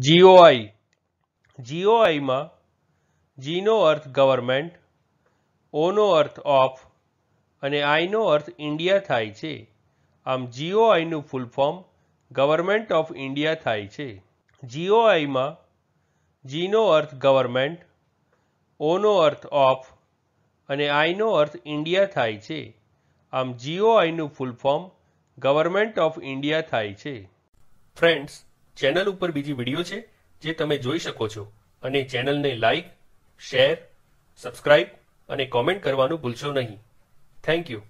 જીઓઆઈ જીઓઆઈમાં જીનો અર્થ government ઓનો અર્થ of અને આઈનો અર્થ India થાય છે. આમ જીઓઆઈનું full form government of India થાય છે. જીઓઆઈમાં જીનો અર્થ ગવર્મેન્ટ ઓનો અર્થ ઓફ અને આઈનો અર્થ ઇન્ડિયા થાય છે. આમ જીઓઆઈનું full form government of India થાય છે. ફ્રેન્ડ્સ ચેનલ ઉપર બીજી વીડિયો છે, જે તમે જોઈ શકો છો. અને ચેનલને લાઈક, શેર, સબસ્ક્રાઇબ અને કોમેન્ટ કરવાનું ભૂલશો નહીં. Thank you